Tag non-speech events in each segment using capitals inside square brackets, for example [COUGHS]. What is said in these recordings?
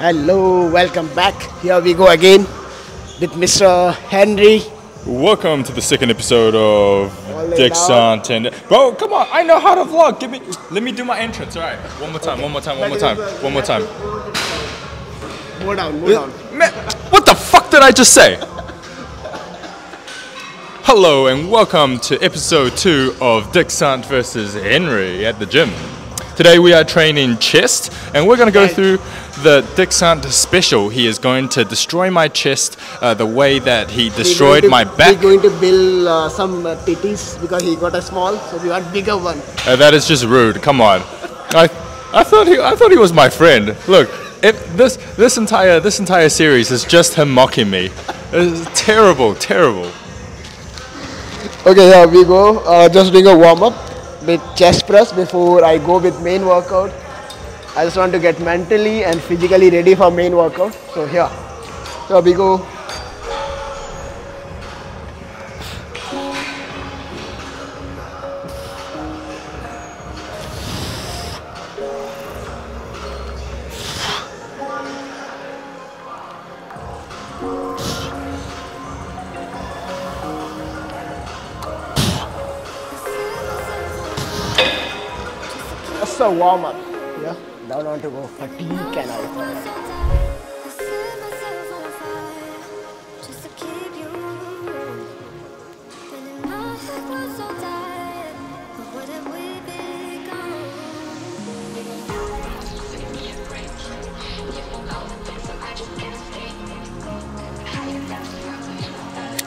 Hello, welcome back. Here we go again with Mr. Henry. Welcome to the second episode of it Dikshant Tender. Bro, come on! I know how to vlog. Give me, let me do my entrance. All right, one more time, one more time, one more time, one more time. More down, more down. Man, what the fuck did I just say? Hello and welcome to episode two of Dixon versus Henry at the gym. Today we are training chest and we're gonna go through the Dikshant special. He is going to destroy my chest uh, the way that he destroyed my back. We're going to build uh, some uh, titties because he got a small, so we want bigger one. Uh, that is just rude. Come on. I, I thought he, I thought he was my friend. Look, if this, this entire, this entire series is just him mocking me. It's terrible, terrible. Okay, here we go. Uh, just doing a warm up with chest press before I go with main workout. I just want to get mentally and physically ready for main workout. So here, so we go. A warm up. Want to go fatigue and.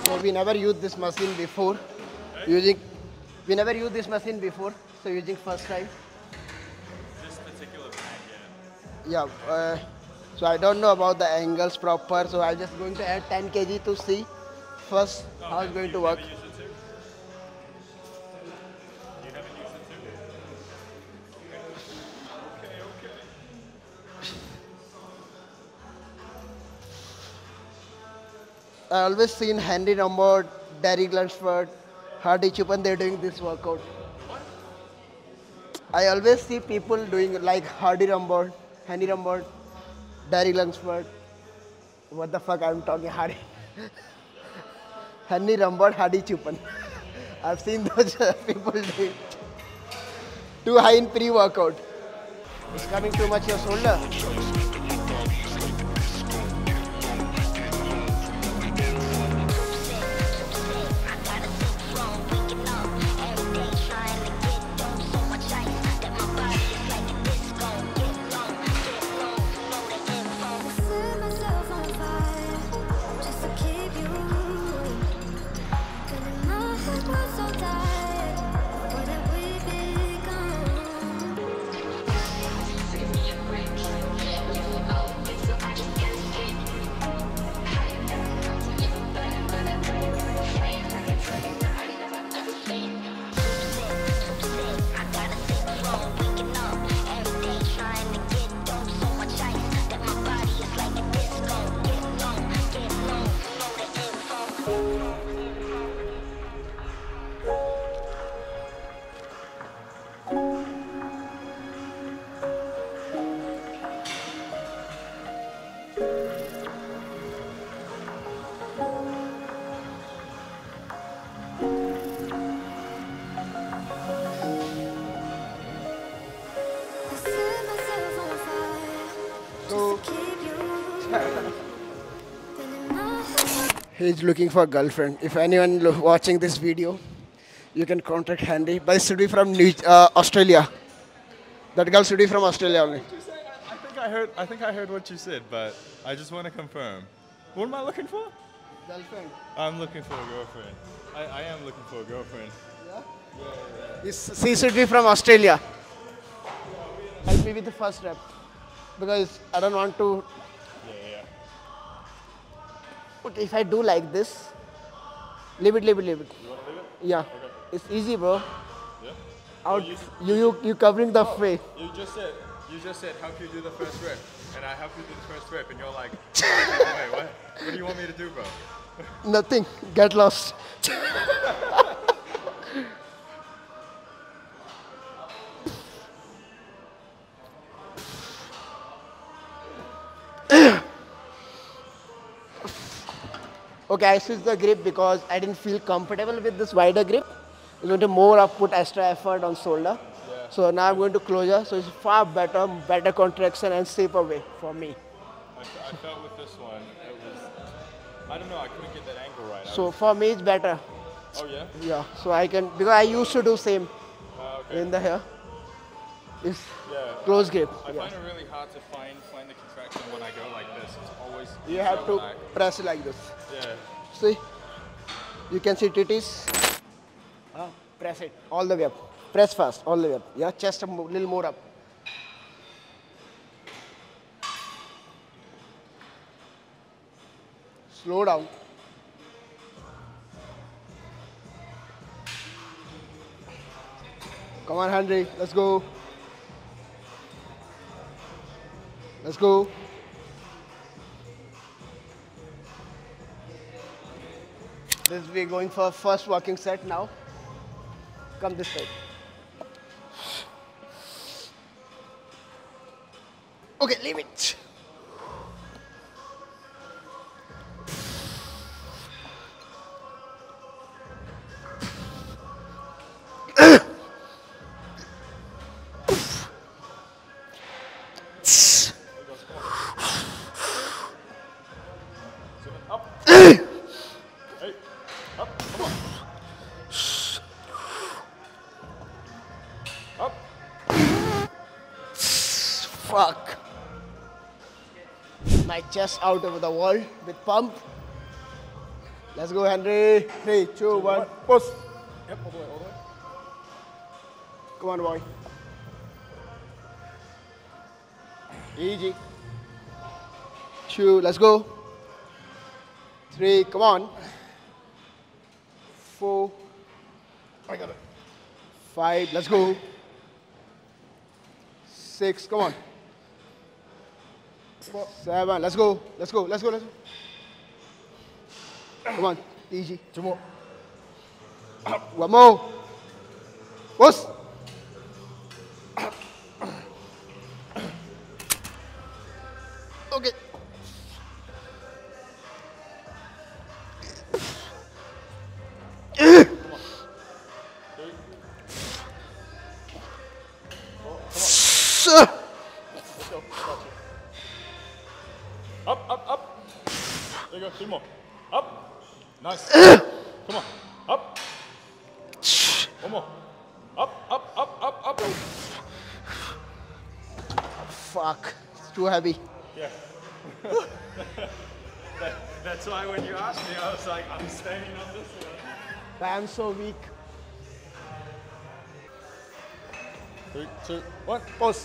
So we never used this machine before. Using, we never used this machine before. So using first time. Yeah. Uh, so I don't know about the angles proper. So I'm just going to add 10 kg to see first how it's going to work. I always seen Henry Lombard, Derek Lunsford, Hadi Choopan, they're doing this workout. I always see people doing like Hardy Lombard, Henry Lombard, Derek Lunsford. What the fuck I'm talking Hardy? Henry Lombard, Hadi Choopan. I've seen those [LAUGHS] people doing too high in pre-workout. It's coming too much your shoulder. So he's looking for a girlfriend. If anyone watching this video, you can contact Handy. But it should be from New, uh, Australia. That girl should be from Australia only. I think I heard, I think I heard what you said, but I just want to confirm. What am I looking for? Girlfriend. I'm looking for a girlfriend. I, I am looking for a girlfriend. Is- She should be from Australia. Help me with the first rep. Because I don't want to. Yeah. If I do like this, leave it, leave it, leave it. You want to leave it? Yeah. It's easy, bro. Yeah. Out, you- you, you, you covering the face. You just said, you just said, help you do the first rep, and I help you do the first rep, and you're like, [LAUGHS] wait, what? What do you want me to do, bro? Nothing. Get lost. [LAUGHS] Okay, I switched the grip because I didn't feel comfortable with this wider grip. It's going to more up, put extra effort on shoulder. Yeah. So now I'm going to closer, so it's far better, better contraction and safer way for me. I, I felt with this one, it was. I don't know. I couldn't get that angle right. So was- for me it's better. oh yeah. Yeah, so I can, because I used to do same Uh, okay. in the hair. It's yeah. close grip. I yeah. find it really hard to find find the contraction when I go like this. It's always. You have to press like this. Yeah. See? You can see titties. Ah, press it all the way up. Press fast, all the way up. Yeah, chest a little more up. Slow down. Come on, Henry. Let's go. Let's go. This we're going for first walking set now. Come this side. Chest out over the wall with pump. Let's go, Henry. Three, two, one, push. Yep. All the way. All the way. Come on, boy. Easy. Two, let's go. Three, come on. Four, I got it. five, let's go. Six, come on. Seven, let's go. Let's go, let's go, let's go. Come on, easy. Two more. [COUGHS] One more. Push. Fuck. It's too heavy. Yeah. that, [LAUGHS] that's why when you asked me, I was like, I'm staying on this one. But I am so weak. Three, two, one. Push.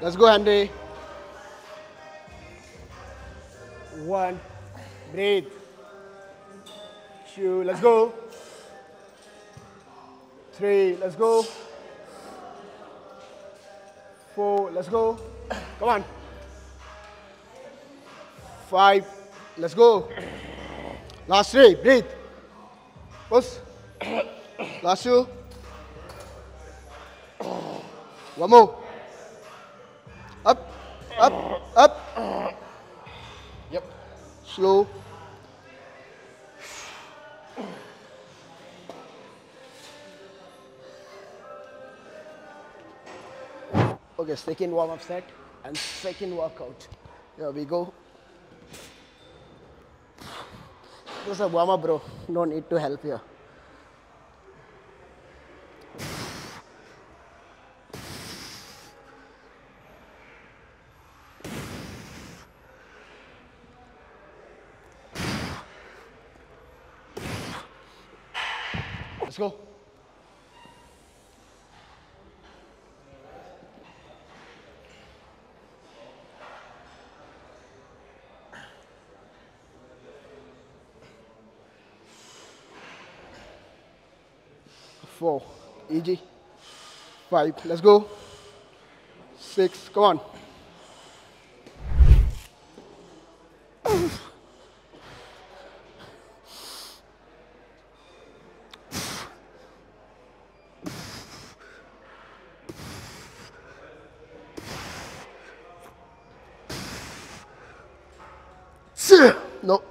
Let's go, Henry. One. Breathe. Two. Let's go. Three. Let's go. Four. Let's go. [COUGHS] Come on. Five. Let's go. Last three. Breathe. Push. [COUGHS] Last two. [COUGHS] One more. Up, up, up. Yep. Slow. Okay, second warm up set and second workout. Here we go. This is a warm up, bro. No need to help here. Let's go. Four. Easy. Five. Let's go. Six. Come on. No.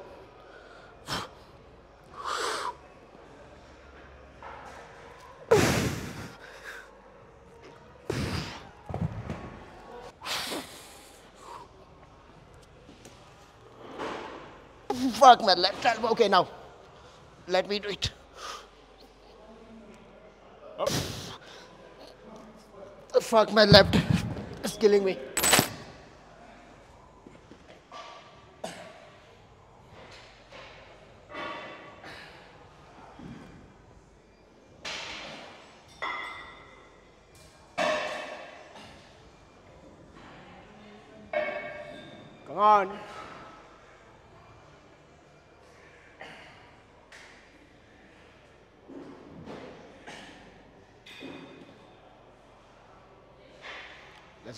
Fuck my left elbow. Okay, now. Let me do it. Oh. Fuck my left. It's killing me.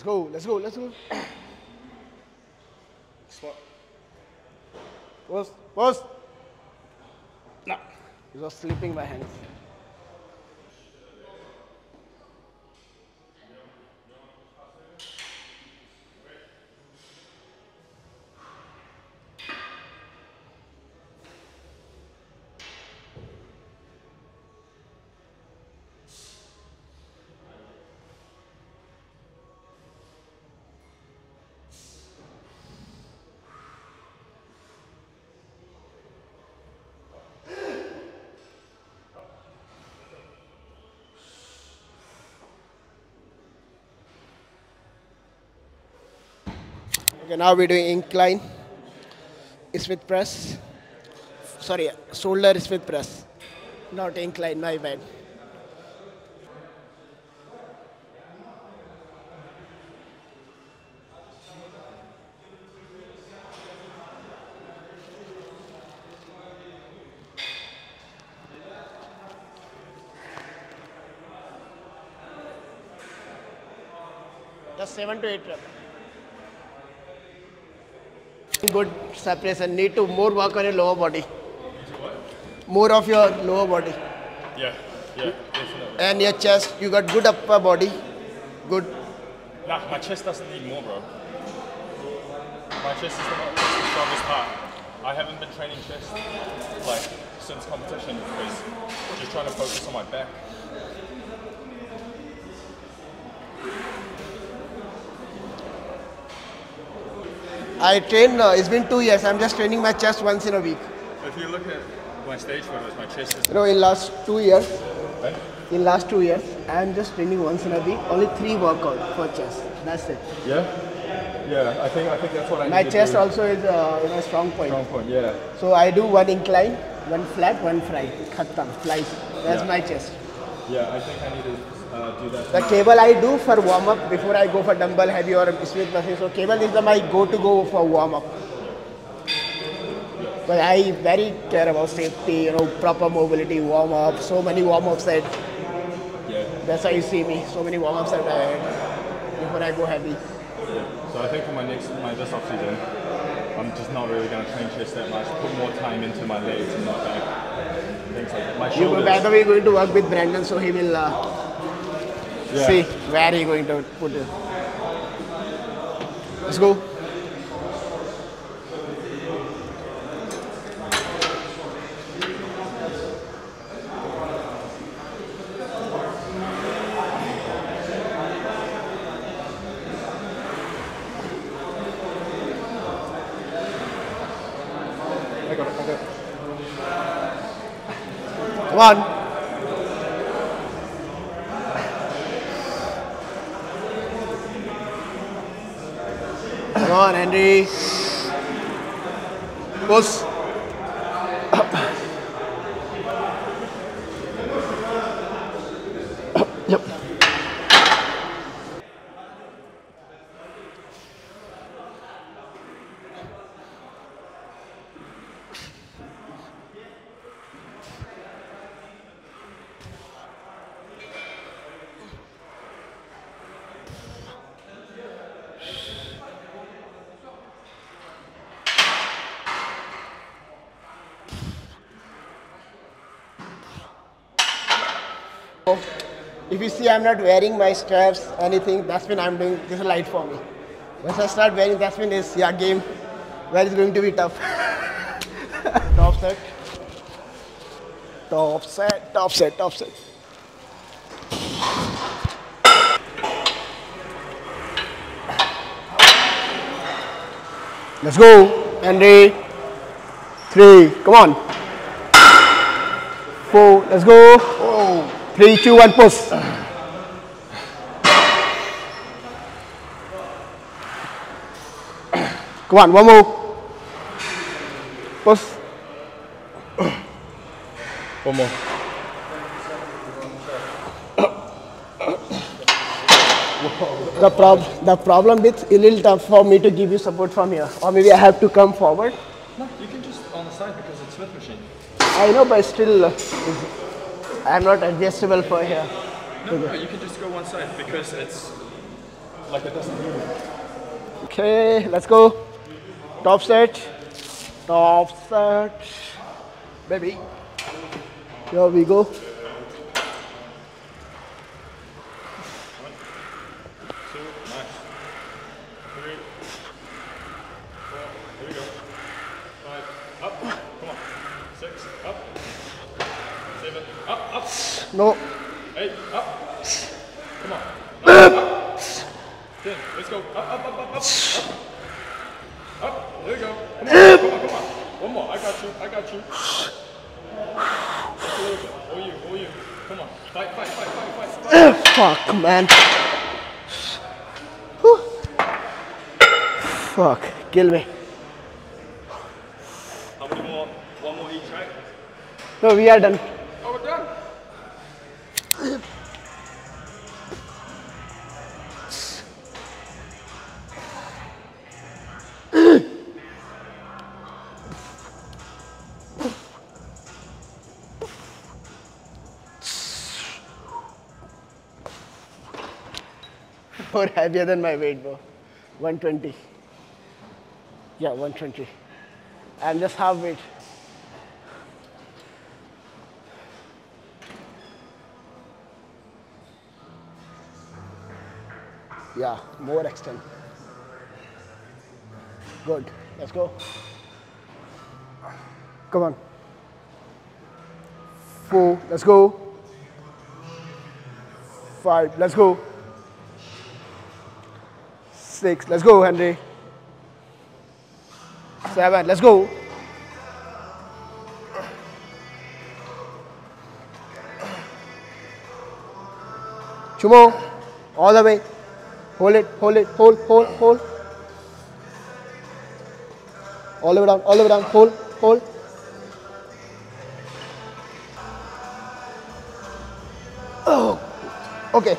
Let's go, let's go, let's go. Spot. Post, post. No. He was slipping my hands. Okay, now we're doing incline. Smith press. Sorry, shoulder Smith press. Not incline, my bad. Just seven to eight reps. Good separation. Need to more work on your lower body. More of your lower body. Yeah, yeah, definitely. And your chest. You got good upper body. Good. Nah, my chest doesn't need more, bro. My chest is the, the strongest part. I haven't been training chest like since competition because just trying to focus on my back. I train. Uh, it's been two years. I'm just training my chest once in a week. If you look at my stage photos, my chest is. You know, in last two years, Right? in last two years, I'm just training once in a week. Only three workout for chest. That's it. Yeah, yeah. I think I think that's what I. My chest also is uh, you know strong point. Strong point. Yeah. So I do one incline, one flat, one fly. Khatam, flies. That's Yeah. my chest. Yeah, I think I need to. The cable I do for warm up before I go for dumbbell heavy or Smith machine. So cable is the, my go to go for warm up. But I very care about safety, you know, proper mobility, warm up. So many warm ups that Yeah. that's how you see me. So many warm ups that I before I go heavy. So I think for my next my this off season, I'm just not really gonna train chest that much. Put more time into my legs and not back. Things like my You shoulders. by the way going to work with Brandon, so he will uh, Yeah. see where he going to put it. Let's go. I got it. I got it. Come on. Come on, Henry. Push. Yep. If you see I'm not wearing my straps, anything, that's when I'm doing this is light for me. Once I start wearing, that's when it's yeah game where it's going to be tough. [LAUGHS] top set. Top set, top set, top set. Let's go, Henry. three, come on. Four, let's go. Three, two, one, push. Come on, one more. Push. One more. The, prob- the problem with a little tough for me to give you support from here. Or maybe I have to come forward. No, you can just on the side because it's Smith machine. I know, but still, uh, it's- I'm not adjustable for here. No, no, you can just go one side because it's like it doesn't move. Okay, let's go. Top set. Top set. Baby. Here we go. Kill me. How many more? One more each, right? No, we are done. Oh, we're done. More heavier than my weight, bro. 120. Yeah, 120. I'm just half weight. Yeah, more extend. Good. Let's go. Come on. Four. Let's go. Five. Let's go. Six. Let's go, Henry. Seven. Let's go. More. All the way. Hold it, hold it, hold, hold, hold. All the way down, all the way down, hold, hold. Oh, okay.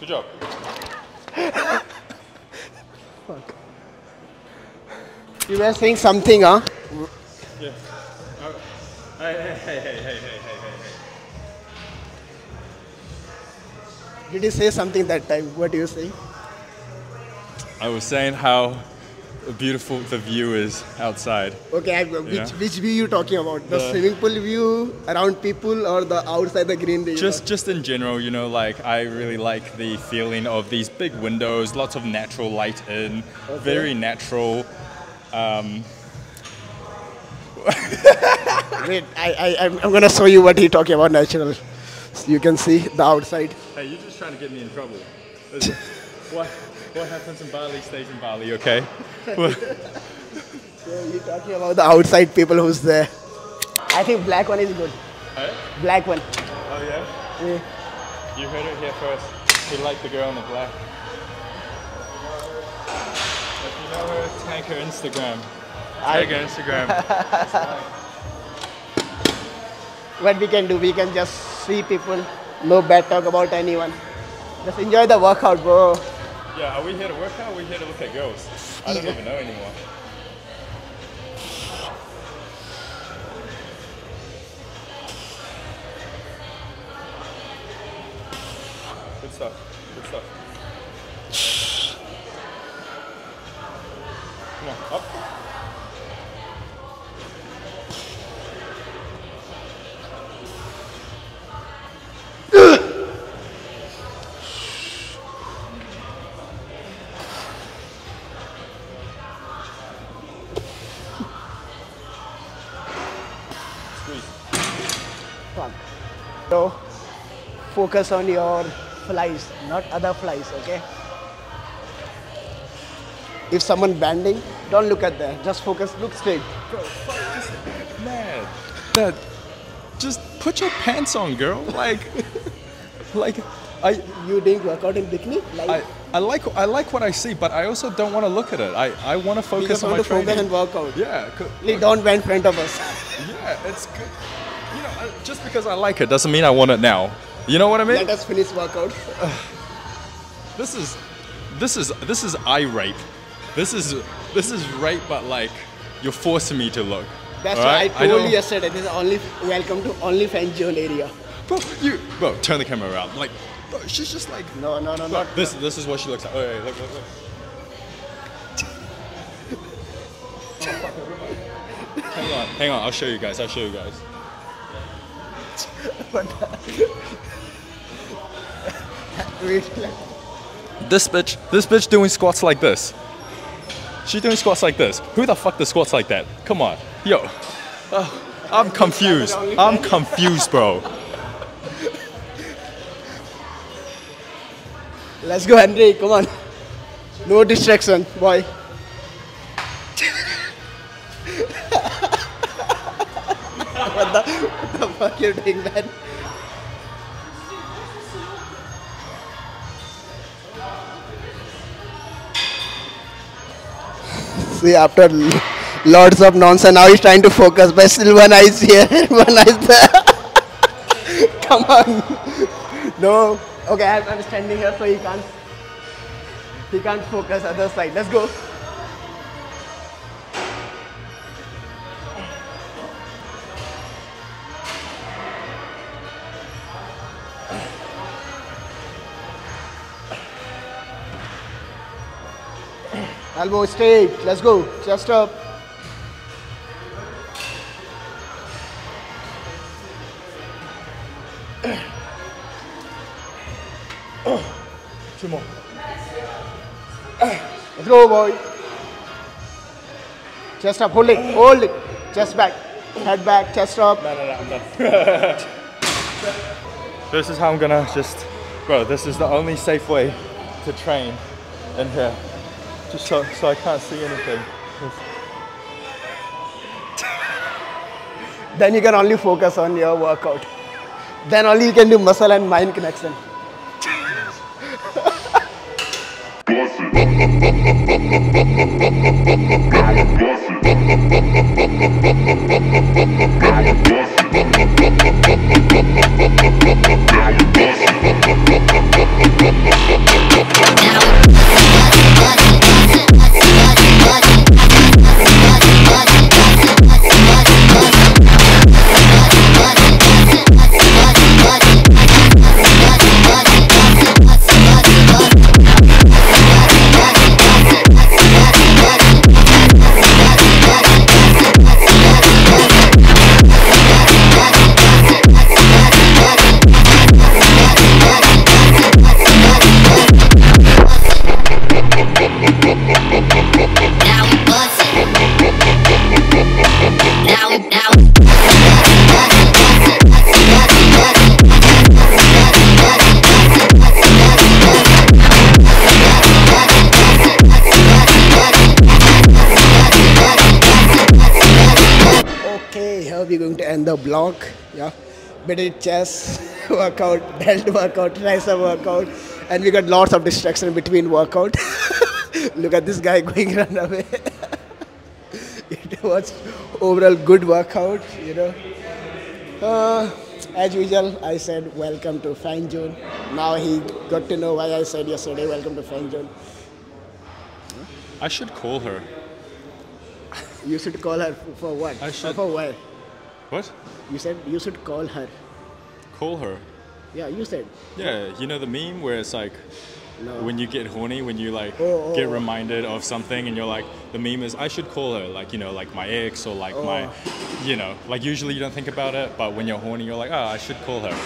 Good job. Fuck. You were saying something, huh? Yeah. Hey, hey, hey, hey, hey, hey, hey, hey. Did you say something that time? What do you say? I was saying how beautiful the view is outside. Okay, I, which, Yeah. which view you talking about? The, The- swimming pool view, around people, or the outside the green day? Just, just in general, you know, like I really like the feeling of these big windows, lots of natural light in, very natural. Um, [LAUGHS] Wait, I, I, I'm, I'm gonna show you what he talking about natural. So you can see the outside. Hey, you're just trying to get me in trouble. [LAUGHS] what, what happens in Bali stays in Bali, okay? [LAUGHS] Well, So you talking about the outside people who's there. I think black one is good. hey? Black one. Oh yeah? Yeah. You heard it here first. He liked the girl in the black. If you know her, tag her Instagram. Tag her Instagram. [LAUGHS] What we can do, we can just see people, no bad talk about anyone. Just enjoy the workout, bro. Yeah, are we here to work out or are we here to look at girls? I don't even know anymore. Focus on your flies, not other flies, okay? If someone banding, don't look at that. Just focus, look straight. Man, that just put your pants on, girl. Like, [LAUGHS] like I. You doing workout in bikini? Like I, I like I like what I see, but I also don't want to look at it. I, I want to you focus just on want my to focus training. and work out. Yeah, co- Please don't bend in front of us. [LAUGHS] yeah, it's good. You know, I- just because I like it doesn't mean I want it now. You know what I mean? Let us finish workout. [SIGHS] This is, this is this is eye rape. This is this is rape, but like you're forcing me to look. That's right? I told know- you yesterday. This is only welcome to only fan zone area. Bro, you, bro, turn the camera around. Like, bro, she's just like. No, no, no, not this this is what she looks like. Oh, yeah, look, look, look. hang on, hang on. I'll show you guys. I'll show you guys. [LAUGHS] This bitch, this bitch doing squats like this. She doing squats like this. Who the fuck does squats like that? Come on, yo. Oh, I'm confused. I'm confused, bro. Let's go, Henry. Come on. No distraction, boy. [LAUGHS] what, the, what the fuck you doing, man? See, after lots of nonsense, now he's trying to focus, but still one eye is here, [LAUGHS] one eye is there. [LAUGHS] Come on. No. Okay, I'm, I'm standing here, so he can't. He can't focus other side. Let's go. Elbow straight. Let's go. Chest up. Two more. Let's go, boy. Chest up. Hold it. Hold it. Chest back. Head back. Chest up. No, no, no, I'm done. [LAUGHS] this is how I'm gonna just, bro. This is the only safe way to train in here, just so so I can't see anything. [LAUGHS] Then you can only focus on your workout. Then only you can do muscle and mind connection. [LAUGHS] Now [LAUGHS] the block. Yeah, bedded chest [LAUGHS] workout, belt workout, tricep workout, and we got lots of distraction between workout. [LAUGHS] Look at this guy going [LAUGHS] run away. it was overall good workout, you know. Uh, as usual, I said welcome to Fang Zone. Now he got to know why I said yesterday welcome to Fang Zone. I should call her. You should call her for what? I should. For where? What? You said you should call her. Call her. Yeah, you said. Yeah, you know the meme where it's like No. when you get horny, when you like Oh, get oh. reminded of something, and you're like, the meme is I should call her, like you know, like my ex or like my, Oh. you know, like usually you don't think about it, but when you're horny, you're like, oh, I should call her.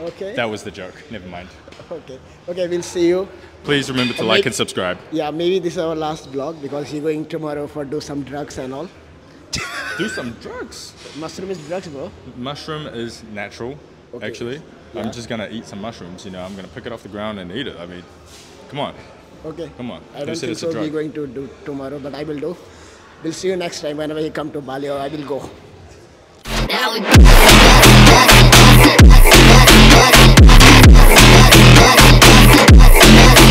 Okay. That was the joke. Never mind. Okay. Okay, we'll see you. Please remember to Uh, like maybe- and subscribe. Yeah, maybe this is our last vlog because he's going tomorrow for do some drugs and all. Do some drugs. Mushroom is drugs, bro. Mushroom is natural, Okay. actually. Yeah. I'm just gonna eat some mushrooms. You know, I'm gonna pick it off the ground and eat it. I mean, come on. Okay. Come on. I don't said think so. We're going to do tomorrow, but I will do. We'll see you next time whenever you come to Bali, or I will go.